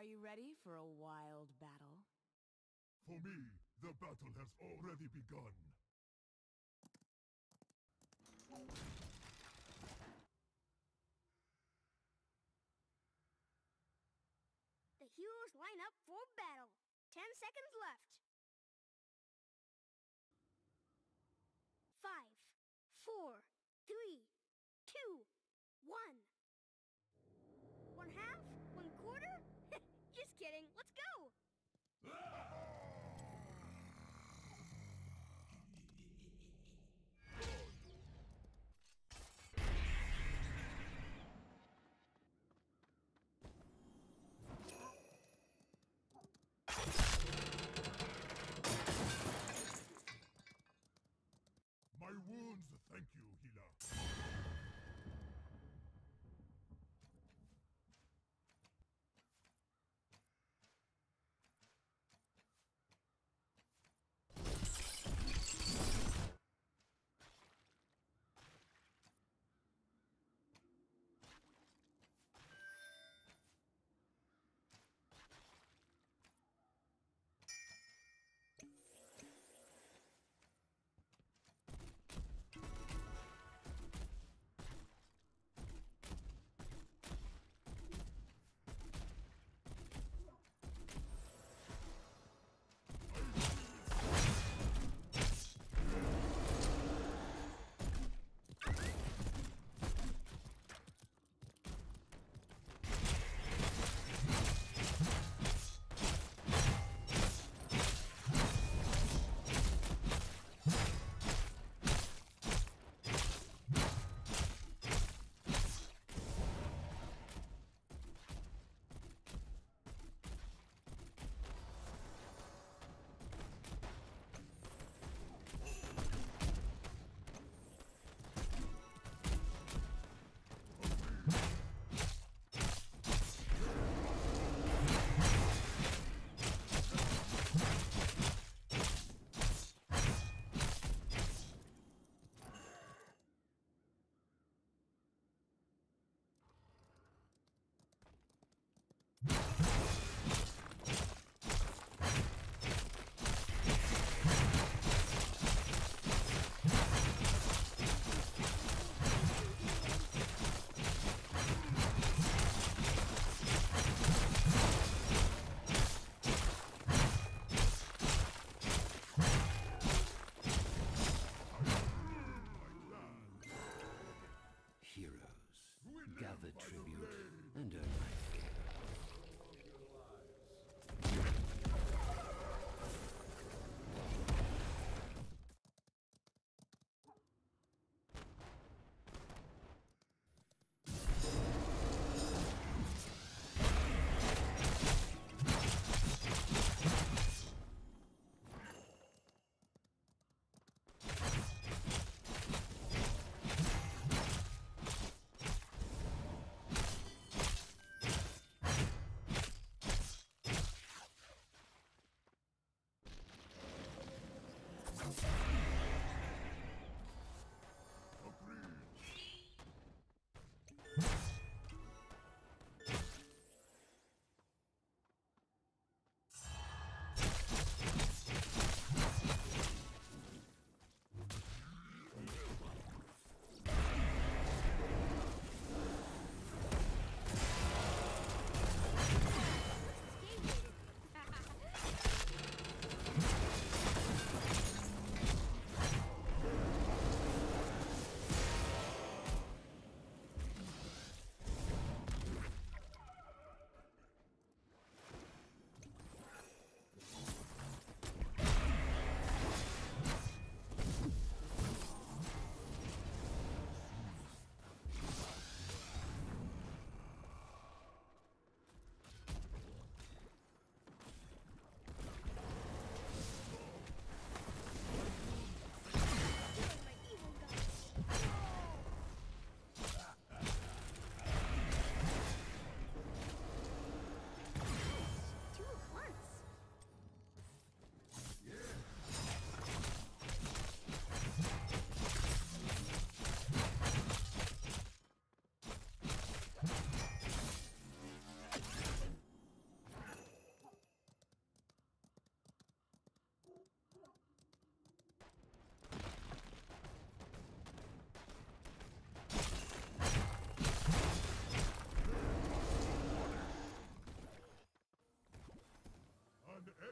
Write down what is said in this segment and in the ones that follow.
Are you ready for a wild battle? For me, the battle has already begun. The heroes line up for battle. Ten seconds left. Wounds. Thank you,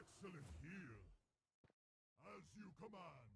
Excellent heal As you command.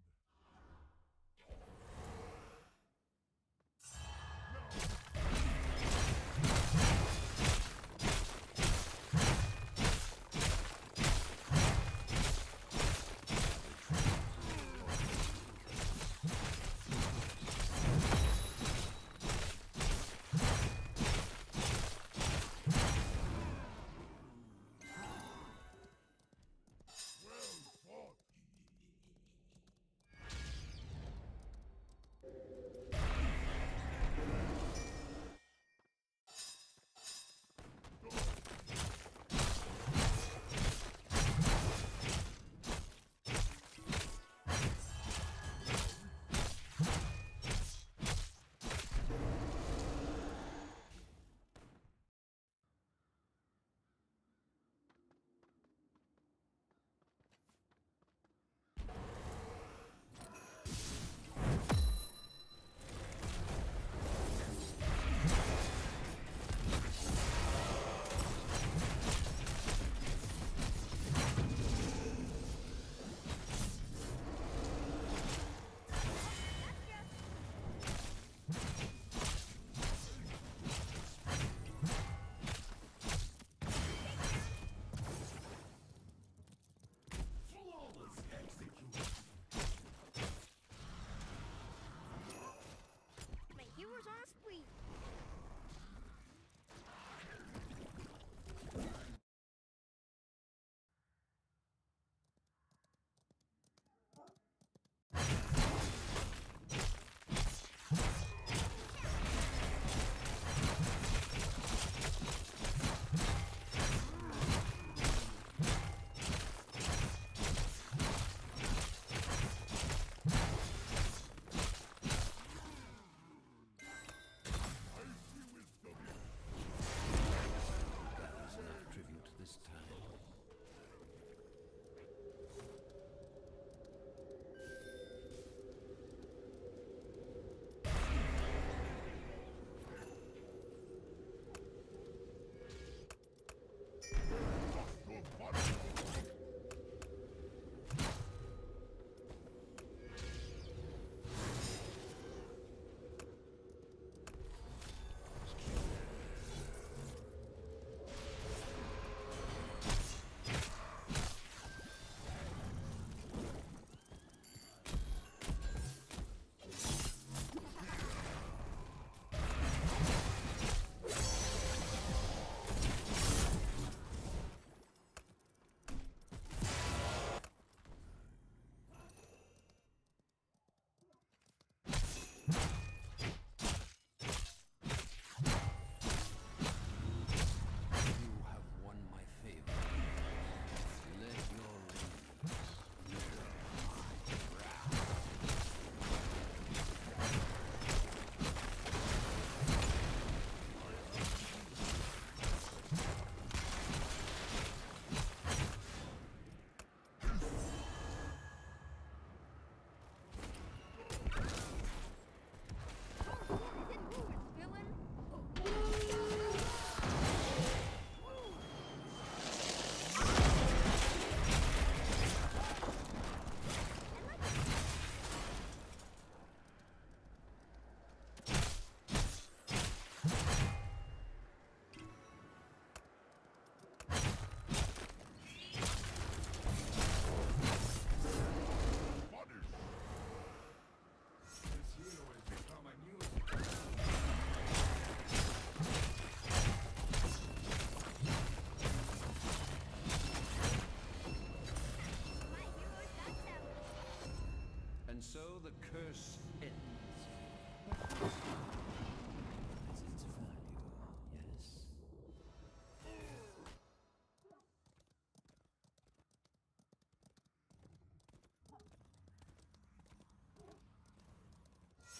So the curse ends.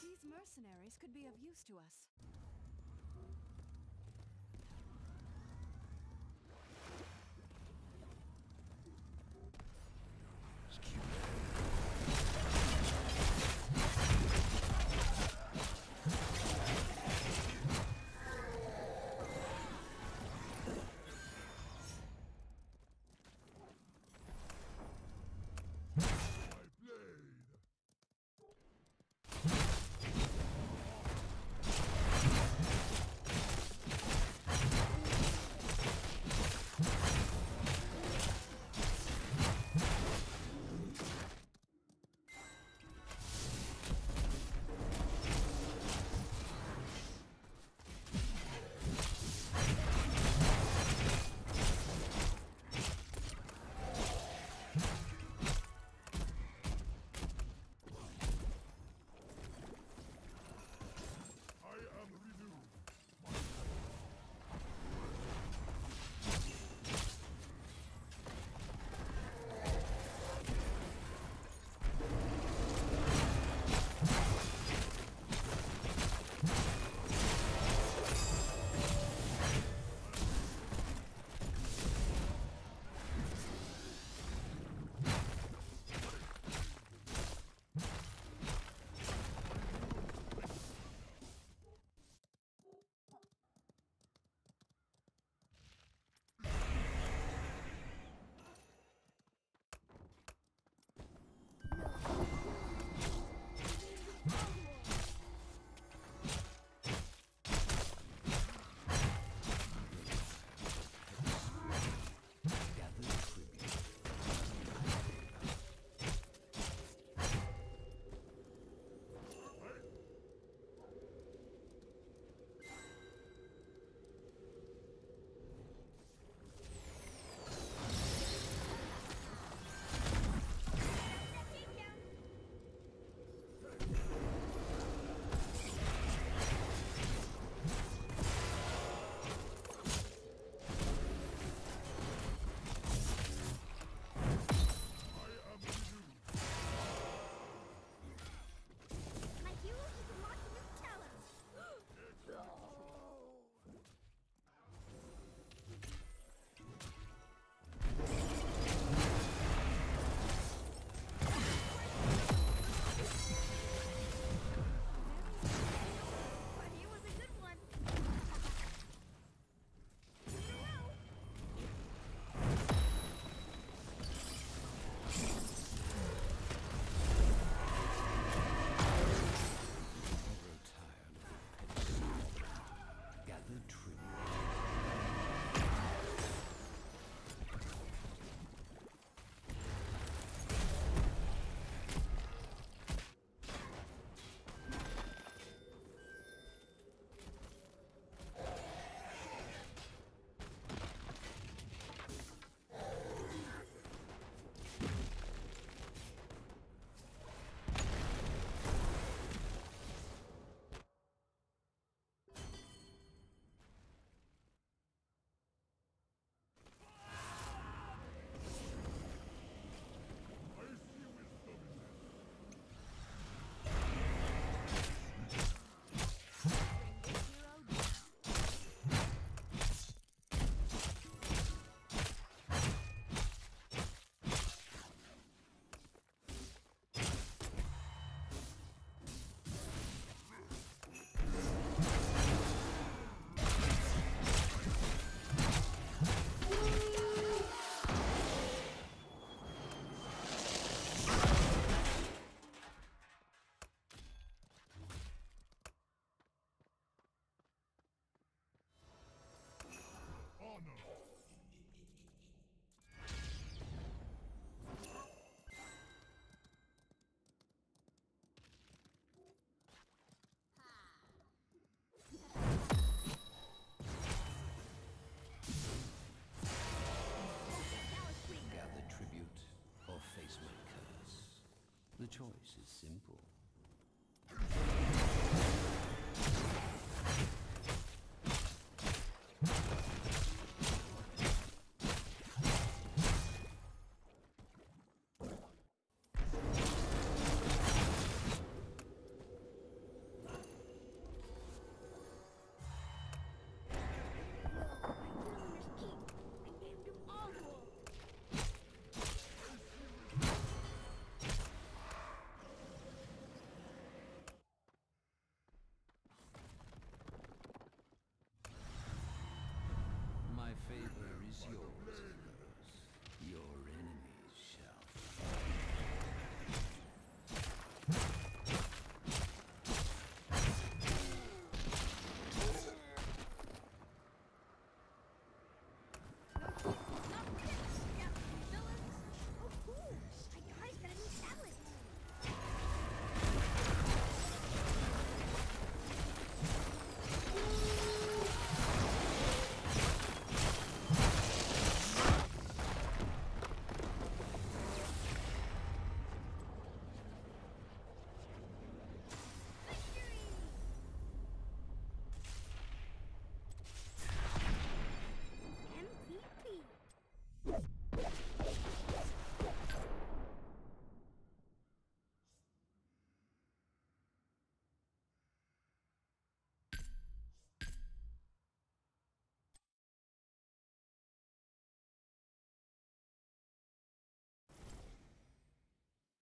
These mercenaries could be of use to us. My favor is yours.